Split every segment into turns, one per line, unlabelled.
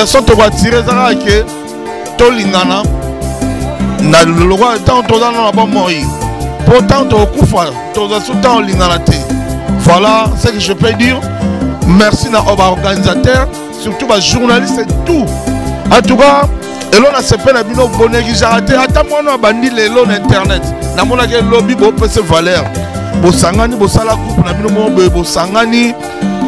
leson tokoatire ezalaka ke tolingana. Na lokwa ntango toza nano na bomoi mpo ntango tokokufa toza so ntango olingana te. Voilà ce que je peux dire. Merci na baorganisateur surtout bajournaliste et tout. En tout cas elo na sepe na bino bonéglisaka te ata mwana abandi lelo na internet namonaki elobi bopesa valeur. Bosangani bosala groupe na bino moko boye bosangani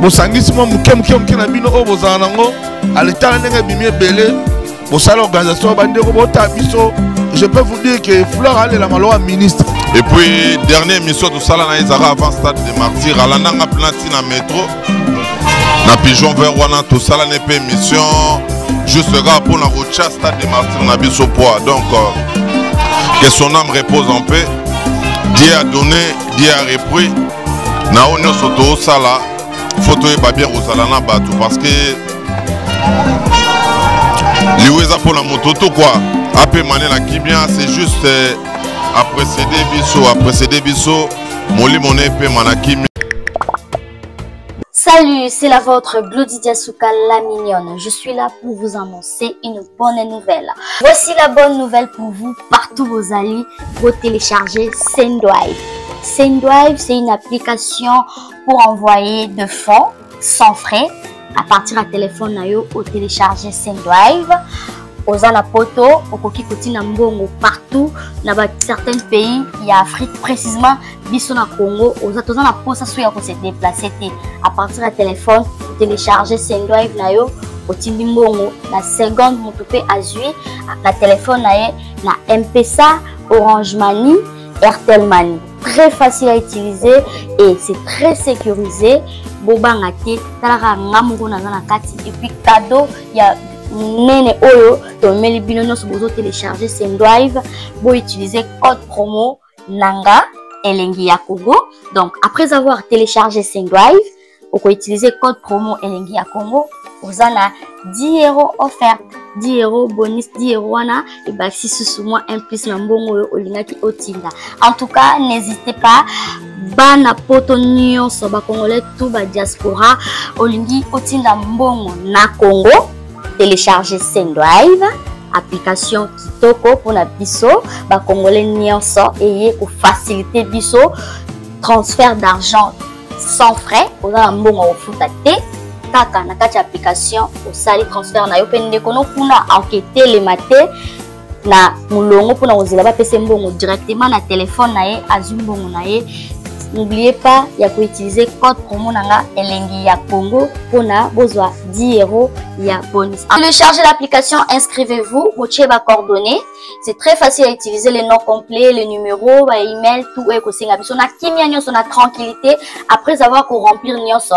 bosangisi mwa moke moke moke na bino oyo bozala nango aletala ndenge ebimi ebele bosala organisation bandeko botala biso. Je peux vous dire que fleur alela maloba ministre.
Et puis dernière émission tosala na ezaka avant stade de martyr alandanga mpena ntina métro na pigeon vert wana tosalani mpe émission. Juste kaka mpona kotia stade de martyr na biso poa donc euh, que son âme repose en paix. Dieu a donné dieu a repris. Na oyo nyonso toosala fo toyeba bien kozala na bato parce que
Salut, c'est la vôtre Glodidia Souka la mignonne. Je suis là pour vous annoncer une bonne nouvelle. Voici la bonne nouvelle pour vous, partout vos alliés, vous téléchargez Sendrive. Sendrive, c'est une application pour envoyer de fonds sans frais à partir à téléphone na yo au télécharger Sendrive. oza na poto okoki kotina mbongo partout. Na ba certains pays ya afrique précisement biso na congo oza toza na mposa so ya kose déplace te. À partir ya téléphone télécharge sendrive na yo otindi mbongo na seconde moto mpe azwi na telefone na ye na mpesa orange mani airtel mani très facile à utiliser et c'est très sécurisé bobanga te talaka nga moko naza na kati. Et puis cadeau ya monene oyo tomeli bino nyonso bozotélécharge sendrive boutilize code promo nanga elengi ya donc après avoir téléchargé sendrive okoutilize code promo elengi ya congo oza na 10 euro offerte 10 euro bonus 10 euro wana ebakisi susu mwa plus na mbongo oyo olingaki otinda. En tout cas n'hésitez pas bana poto nyonso bakongolais tu badiaspora olingi otinda mbongo na congo télécharger sendrive application kitoko mpona biso bakongolais nyonso eye kofacilite biso transfert d'argent sans frais oza na mbongo kofuta kaka na kati ya application osali transfert na yo mpe ndeko no kuna anketelema te na molongo mpona kozela bapesa mbongo directement na telefone na ye azwi mbongo na ye. N'oubliez pas ya koutiliser code promo nanga elengi ya congo mpona bozwa 10 euros ya bonus. Téléchargez l'application inscrivez-vous botie bacoordonnées c'est très facile à utiliser les noms complets les numéros baemail tout oyo ekosenga biso. Na kimia nyonso na tranquillité après avoir koremplir nyonso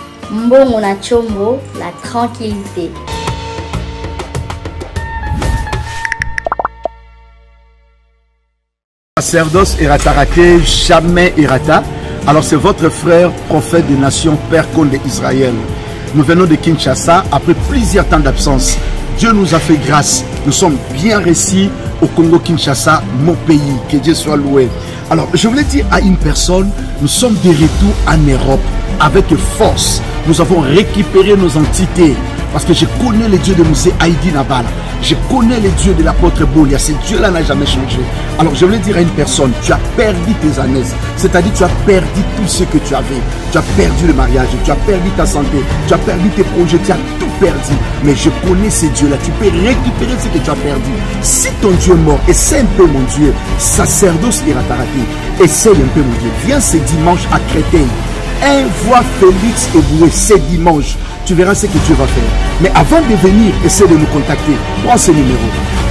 mbongo na chombo la tranquillité
Sacerdoce jamais Erata. Alors c'est votre frère, prophète des nations, Père Conde d'Israël. Nous venons de Kinshasa après plusieurs temps d'absence. Dieu nous a fait grâce. Nous sommes bien récits au Congo-Kinshasa, mon pays. Que Dieu soit loué. Alors, je voulais dire à une personne, nous sommes de retour en Europe avec force. Nous avons récupéré nos entités. Parce que je connais le Dieu de Moussé Haïdi Nabala. Je connais le Dieu de l'apôtre Bolia. Ce Dieu-là n'a jamais changé. Alors je voulais dire à une personne, tu as perdu tes années. C'est-à-dire tu as perdu tout ce que tu avais. Tu as perdu le mariage, tu as perdu ta santé, tu as perdu tes projets, tu as tout perdu. Mais je connais ce Dieu-là. Tu peux récupérer ce que tu as perdu. Si ton Dieu est mort, essaie un peu mon Dieu. Sacerdoce ira t'arrêter. Essaie un peu mon Dieu. Viens ce dimanche à Créteil. Envoie Félix Eboué ce dimanche. Tu verras ce que Dieu va faire. Mais avant de venir, essaie de nous contacter. Prends ce numéro.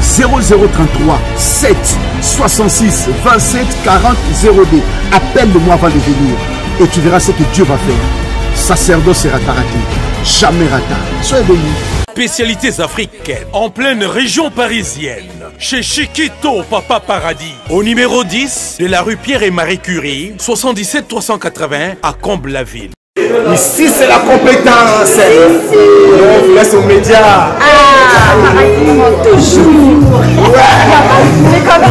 0033 7 66 27 40 02. Appelle-moi avant de venir. Et tu verras ce que Dieu va faire. Sacerdoce sera raté. Jamais rata. Soyez bénis.
spécialités africaines en pleine région parisienne. Chez Chiquito Papa Paradis, au numéro 10 de la rue Pierre et Marie Curie, 77 380 à Comble-la-Ville.
Ici, c'est la compétence. On vous laisse aux médias.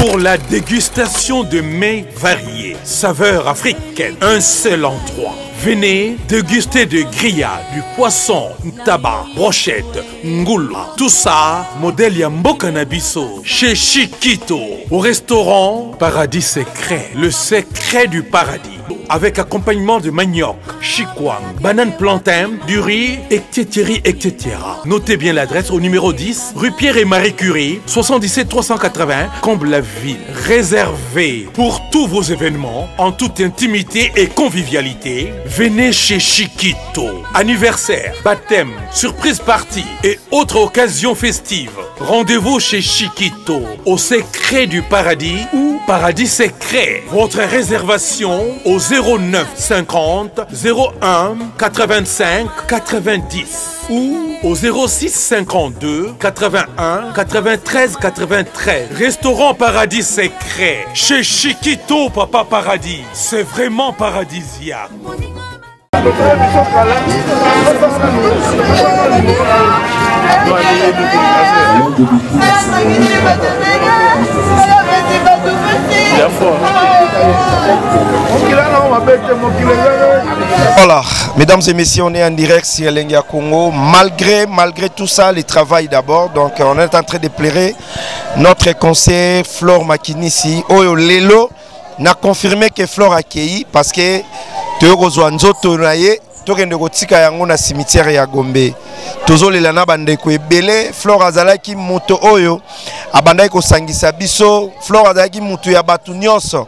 Pour la dégustation de mets variés, saveurs africaines, un seul endroit. Venez déguster de grillades, du poisson, tabac, brochette, ngoula. Tout ça, modèle Yamboka Nabiso, chez Chiquito, au restaurant Paradis Secret, le secret du paradis. Avec accompagnement de manioc, chikwang, banane plantain, du riz, etc., etc. Notez bien l'adresse au numéro 10, rue Pierre et Marie Curie, 77 380, Comble-la-Ville. Réservé pour tous vos événements, en toute intimité et convivialité, venez chez Chiquito. Anniversaire, baptême, surprise party et autres occasions festives. Rendez-vous chez Chiquito, au secret du paradis ou paradis secret. Votre réservation au 09 50 01 85 90 ou au 06 52 81 93 93. Restaurant Paradis Secret chez Chiquito Papa Paradis. C'est vraiment paradisiaque.
Voilà, mesdames et messieurs, on est en direct sur Lengia Congo. Malgré, malgré tout ça, le travail d'abord. Donc, on est en train de plairer notre conseiller Flore Makinisi. Oyo Lelo n'a confirmé que Flore a accueilli parce que toyokozwa nzoto na ye tokende kotika yango na cimetière ya gombe. Tozolela na bandeko ebele flore azalaki moto oyo abandaki kosangisa biso. Flore azalaki moto ya bato nyonso.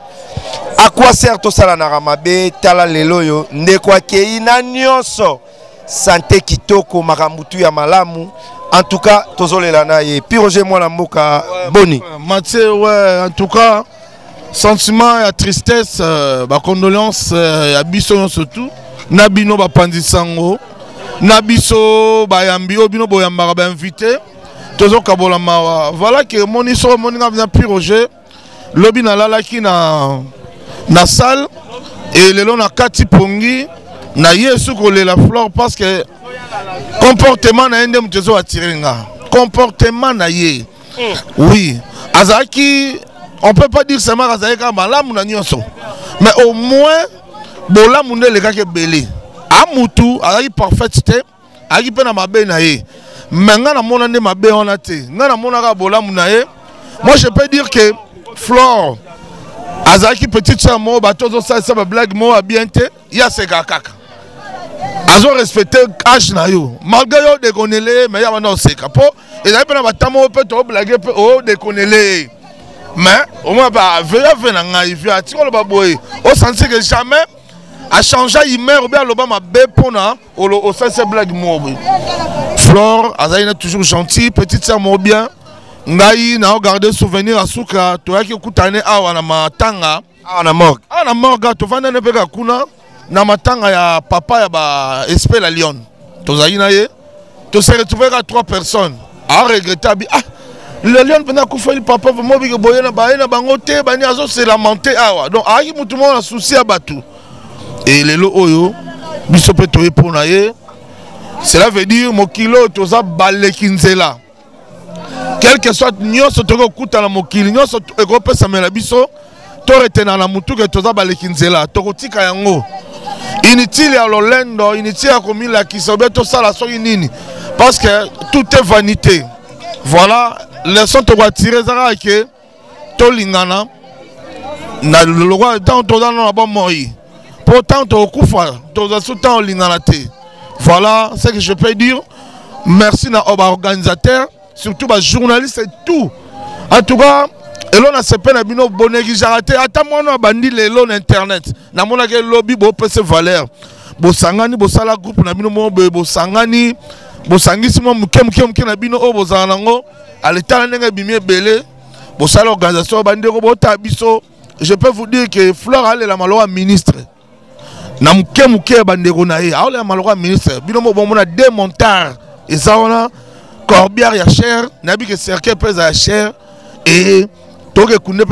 Akwa ser tosalanaka mabe? Tala lelo oyo ndeko akei na nyonso. Sante kitoko makambo tu ya malamu. En tout cas tozolela na ye. Piroge mwana mboka boni.
Mathieu, ouais, en tout cas, sentiment ya tristesse, euh, ba condoléances euh, ya biso nyonso tu. Na bino bapandisa yango. Na biso bayambi oyo bino boyambaka bainvité. tozokabola mawa. Voilà ke moni soko moni nga vina pi roger lobi nalalaki na na salle. E lelo na kati pongi na ye esu kolela flore parce que comportement na ye nde moto ezoatire nga comportement na ye. Oui. Azalaki on peut pas dire seulement kaka malamu na mais au moins bolamu nde elekaki ebele amutu azalaki parfaite te azalaki mpe na na ye mais nga namona nde mabe wana te nga namonaka bolamu na ye moi je peux dire que flore azalaki petite sœur moko bato ozosalisa bablage moko abien te ye asekaka kaka azorespecte age na yo. Malgré yo odekonele ye ezali mpe na ye mais omoi baveye ave na ngai vi atika oloba boye osentir que jamais achange humeur obe aloba mabe mpona osalisa blage moko boye flore azali na toujours gentil petite sœur moko bien. Ngai naogarde souvenir asuka toyaki okutane awa na matanga
awa na morgue.
Awa na morga tovandani mpe kaka kuna. Na matanga ya papa ya ba espel ya lyon tozalaki na ye tose retrouve kaka trois personnes. Aregrete abi ah le lion mpena akufeli papa mobike boye na baye na bango te bani azoselamente awa donc ayaki motu moko na susi ya bato e lelo oyo biso mpe toye mpo na cela veut dire mokili oyo toza baleki nzela quelque soit nyonso tokoki kokutana mokili nyonso ekopesamela biso to retenaka na mutuke toza baleki nzela tokotika yango inutile ya lolendo inutile ya komilakisa obe tosala soki nini parce que tout est vanité. Voilà leson tokoatire eza kaka ke tolingana na lokwa ntango toza nano na bomoi mpo ntango tokokufa toza so ntango olingana te voilà ce que je peux dire. Merci na baorganisateur surtout bajournaliste et tout. En tout cas elo nasepe na bino bonegizaka te ata mwana abandi lelo na internet namonaki elobi bopesa valeur bosangani bosala groupe na bino moko boye bosangani bosangisi mwa moke moke moke na bino oyo bozala nango aletala ndenge ebimi ebele bosala organisation oyo bandeko botala biso je peux vous dire que fleur alela maloba ya ministre. Na moke moke ya bandeko na ye ministre. Bino mo bomona de montar eza wana corbière ya cher. Nayebi cercueil e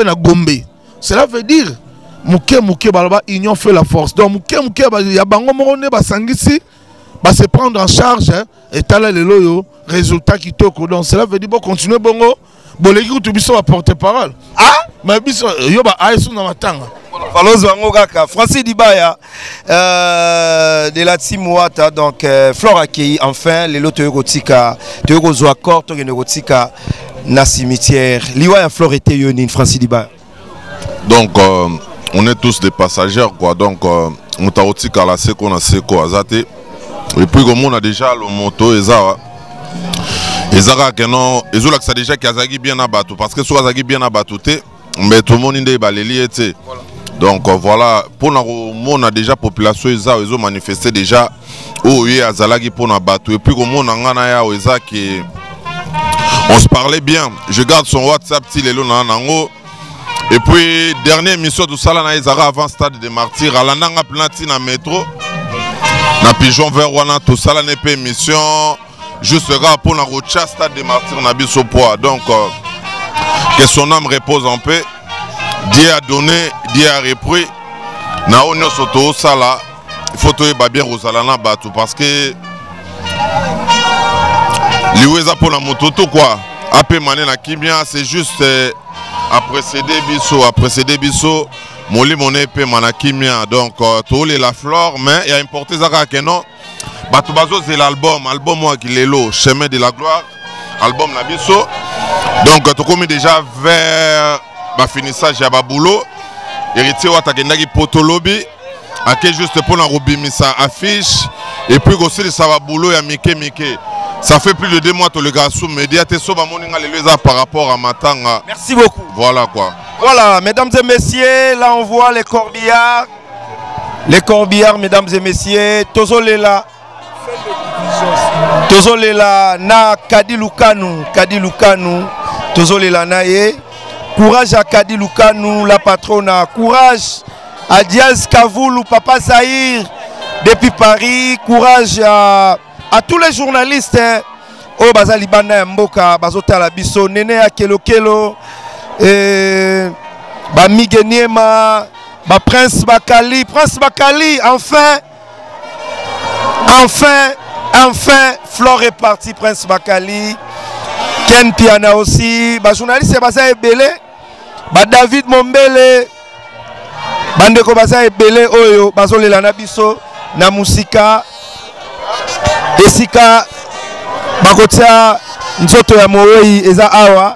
na gombe. Cela veut dire moke moke baloba union fait la force. Donc moke ya bango basangisi base prendre en charge etala lelo oyo résultat kitoko donc cela veut dire bocontinue bongo. Boleki kutu biso baporte parole.
Ah?
Me biso yo ba ayesu na matanga
balozi bango kaka. Francis dibaya euh, de la team wata donc euh, flore akei enfin kotika toyei kozwa accord tokende kotika na cimetière. Liwa ya flore ete yo nini francis dibaya.
Donc euh, on est tous des passagers quoi. Donc euh, moto akotikala seko na seko aza te et puis komona déjà lo moto eza eza kaka keno ezolakisa déjà ke azalaki bien na bato parce que soki azalaki bien na bato te mbe tomoni nde baleli ye te donc euh, voilà. Mpona komona déjà population eza oyo ezomanifeste déjà. Oyo ye azalaki mpona bato et puis komona ngai na eza ke on se parlait bien. Je garde son whatsapp ti lelo na nango et puis dernière émission tosala na ye avant stade de martyr alandanga mpena ntina métro na pigeon vert wana tosalani mpe émission. Juste kaka mpona kotia stade de martyr na biso poa donc euh, que son âme repose en paix. Dieu a donné dieu a repris. Na oyo nyonso toosala il faut toyeba bien kozala na bato parce que liwe eza mpona moto to kua apema nde na kimia c'est juste euh, aprécédé biso aprécédé biso molimo na epema na kimia donc euh, toolela flore mais ya importe eza kaka keno bato bazozela album album waki lelo chemin de la gloire. Album na biso donc euh, tokomi déjà vers bafinissage ya baboulot héritier wata akendaki poto lobi ake juste mpona kobimisa affiche. Et puis kosilisa baboulot ya mike mike ça fait plus de deux mois tolekaka sous média te so bamoni nga lelo eza par rapport à matanga.
Merci beaucoup.
Voilà quoi
Voilà, mesdames et messieurs, là on voit les corbillards. Les corbillards, mesdames et messieurs, Tozolela. Tozolela na Kadi Lukanu, Kadi Lukanu, Tozolela na ye. Courage à Kadi Lukanu, la patronne. Courage à Diaz Kavoulou, Papa Zahir, depuis Paris. Courage à, tous les journalistes. Hein. Oh, Bazali Bana Mboka, Bazotala Biso, Nene Akelo Kelo. Et Bamige Niema, ba Prince Bakali, Prince Bakali, enfin, enfin, enfin, Flore est parti, Prince Bakali, Ken Piana aussi, ba journaliste baza ebele, ba David Mombele, bandeko baza ebele oyo bazolela na biso na musika esika bakotia nzoto ya mowei eza awa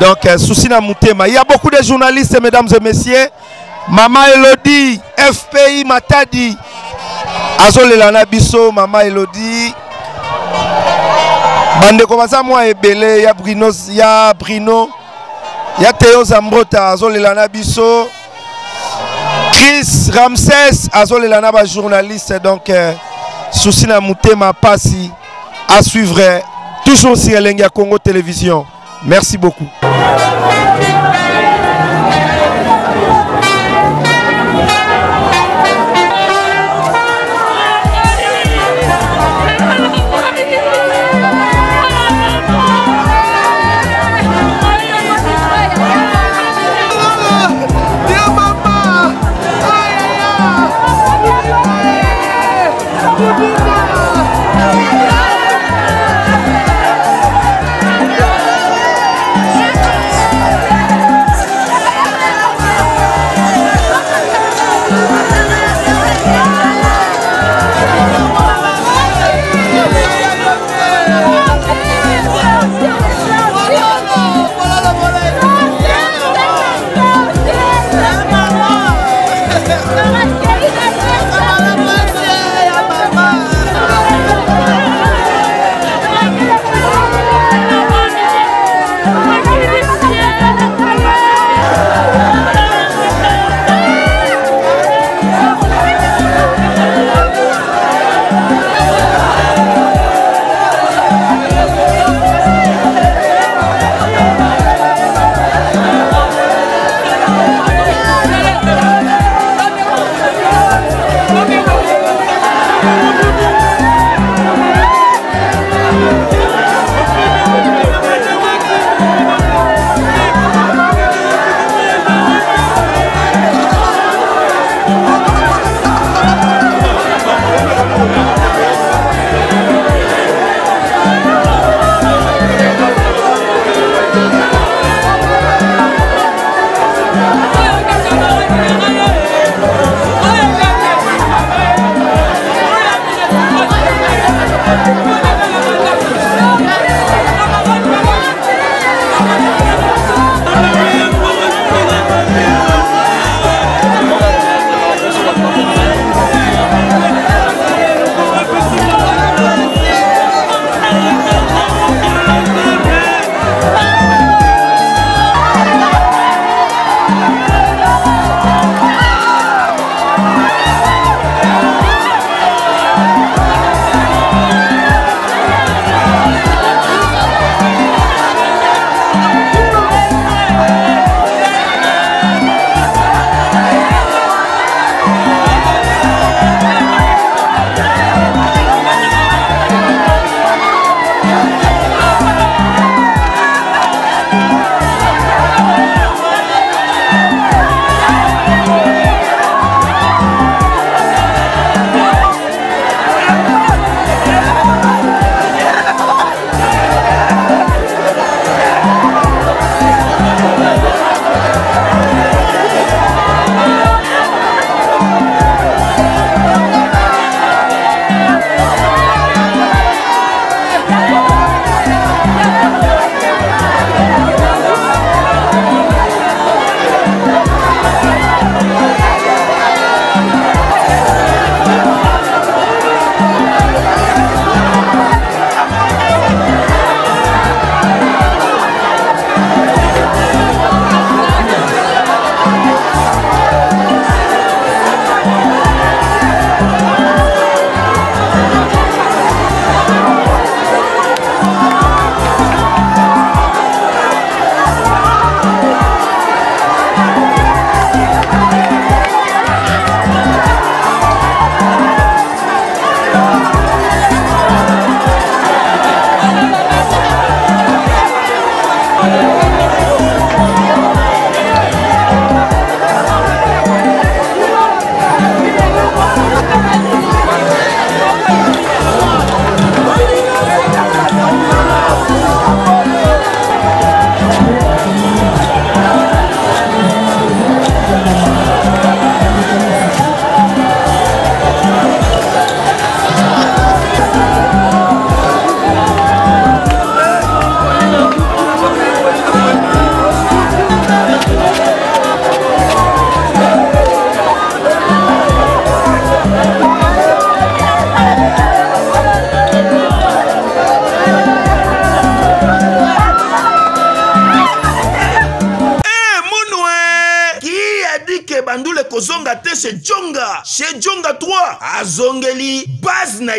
donc euh, mutema il y a beaucoup de journalistes mesdames et messieurs. Mama elodie fpi matadi. Azolela na biso mama elodie. Bandeko baza mwa ebele ya brino ya brino ya teo zambrota azolela na biso. Chris ramses azolela na bajournaliste. Donc euh, souci na mutema pasi à suivre toujours sur elenge ya congo télévision Merci beaucoup.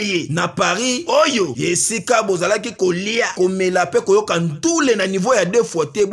Base na paris oyo. Esika bozalaki kolia komela mpe koyoka na niveau ya deux fois te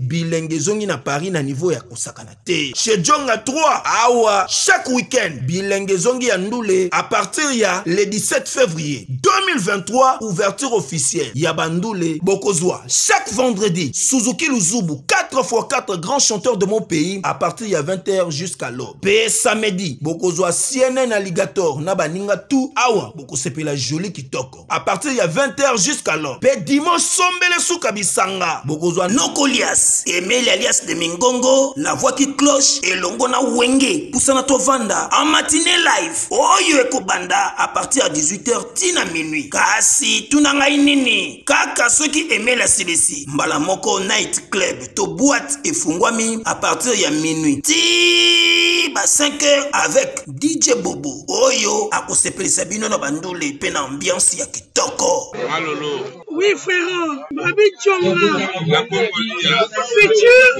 bilenge ezongi na paris na niveau ya kosakana te. Jonga 3 awa chaque week-end. Bilenge ezongi ya ndule à partir ya le 17 février 2023 ouverture officielle. Ya bandule bokozwa chaque vendredi suzuki luzubu 4x4 grands chanteurs de mon pays à partir ya 20h jusqu'à l'aube. Mpe samedi bokozwa cnn alligator na baninga tu awa bokosepela joli kitoko à partir ya 20h jusqu'à l'aube mpe dimanche sombele suka bisanga. Bokozwa nokolias emeli alias de mingongo la voix qui cloche elongo na wenge. Pusana tovanda. En matinée live. Oyo ekobanda. À partir ya 18h tina minuit. Kasi tuna ngai nini? Kaka soki emeli asilisi mbala moko night club. To boîte efungwami. À partir ya minuit. Ti ba 5 heures avec dj bobo. Oyo akosepelisa bino na bandule. Mpe na ambiance ya kitoko
Malolo.
Oui, frère, Babi Tchonga.
La Congolia.
Futur,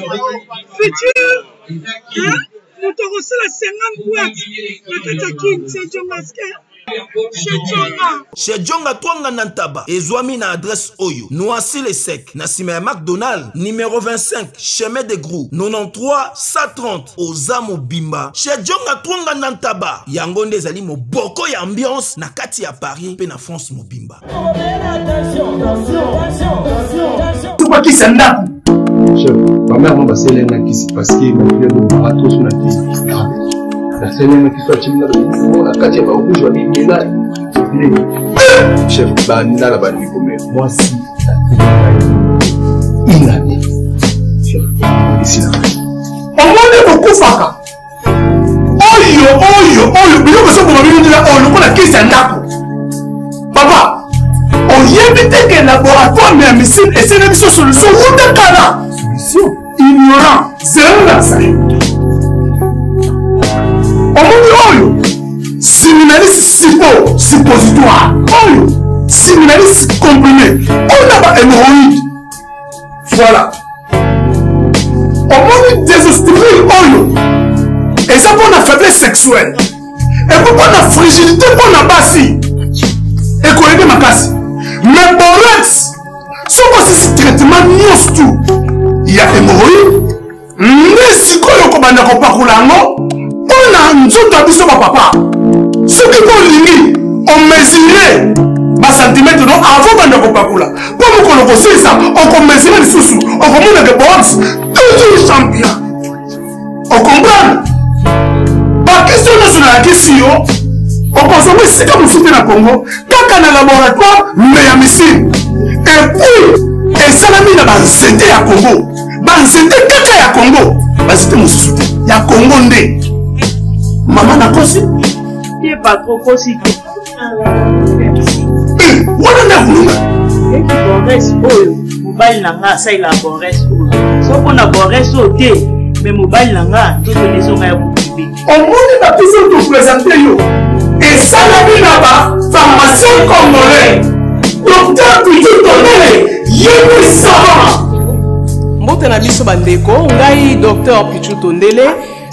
futur. Hein? Nous t'en la 50 boîtes. La Katakin, c'est Tchonga,
chez jonga twanga na ntaba ezwami na adresse oyo. Noisi le sec na nsima ya macdonald numero 25 chemin de grou 93 130 oza mobimba chez jonga twanga na ntaba yango nde ezali moboko ya ambiance na kati ya paris mpe na france mobimba.
Tubakisa ndako
mo baselengakisi parceke babilelo batoso na te naselengaki so acimi na kati ya barouge babimela chef bandala bandi komela mwasi. Inane
omoni bokufaka oyo oyo oyo. Biloko ezoboma bino ndela oyo. Lokola kisi ya ndako. Papa oyebi te ke laboratoire ya misine esene biso solution. Wuta kala solution. Ignorant. Zero na zai omoni oyo siminalisi sipo suppositoire oyo siminalisi comprimé. Oyo na ba hémoroïde voilà. Omoni désostril oyo eza mpona faiblesse sexuelle. Epo mpona frigidité mpona basi. Ekoyede makasi. Mais borex soki osisi traitement nyonso tu ya hémoroïde nde sikoyo okobanda kopakola yango mpona nzoto ya biso bapapa soki mpo olingi omesure basantimetre no avant banda kopakola mpo mokolo kosilisa okomesure lisusu okomonake box toujours champion. Okomprendre? Bakestio nyonso nayakisi yo okozonga esika mosusu na congo kaka na laboratoire me ya misine. Epuis esalami na banzete ya congo. Banzete kaka ya congo. Banzete mosusu te. Ya congo nde mama nakosi
ye bakokosi te
Eh, wana nde akolunga
eki bores oyo mobali na nga asalela bores oyo. So mpona bores oyo te me mobali na nga nzoto nezonga ya bokibe
omoni bapesi otopresente yo. Esalami na bapharmacien congolais. Docteur pitu tonele yebi savant
mbote na biso bandeko ngai dr pichu tondele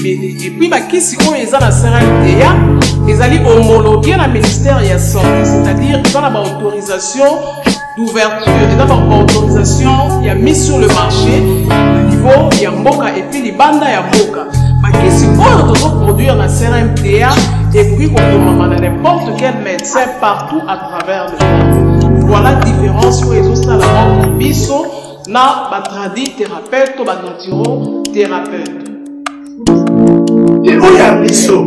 ebele epuis bakisi oyo eza na crmta ezali homologué na ministère ya santé c'est-à-dire eza na baautorisation d'ouverture eza baautorisation ya mise sur le marché na niveau ya mboka epuis libanda ya mboka. Bakisi oyo tozoproduire na crmta epuis kokomama na n'importe quel médecin partout à travers le monde. Voilà différence oyo ezosala entre biso na batradi thérapeute to banaturo thérapeute
e oyo ya biso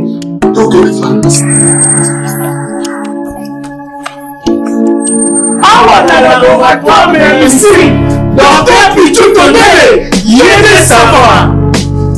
tokende pharmacie awa na laboratoire ya misiri docteur pichu tondele yede savoir